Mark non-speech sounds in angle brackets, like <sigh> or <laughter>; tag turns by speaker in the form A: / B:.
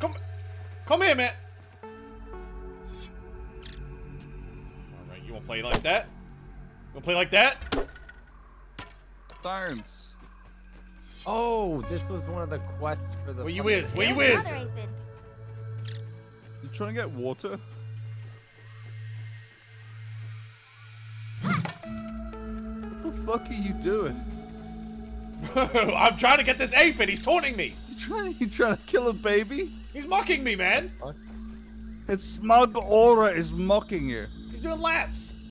A: Come, come here, man. All right, you wanna play like that? You wanna play like that?
B: Sirens.
C: Oh, this was one of the quests for the.
A: Where you is? Where you is?
B: You trying to get water? What the fuck are you doing? <laughs>
A: I'm trying to get this aphid. He's taunting me.
B: Trying? <laughs> You trying to kill a baby?
A: He's mocking me, man.
B: His smug aura is mocking you.
A: He's doing laps.